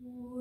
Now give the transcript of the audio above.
Whoa.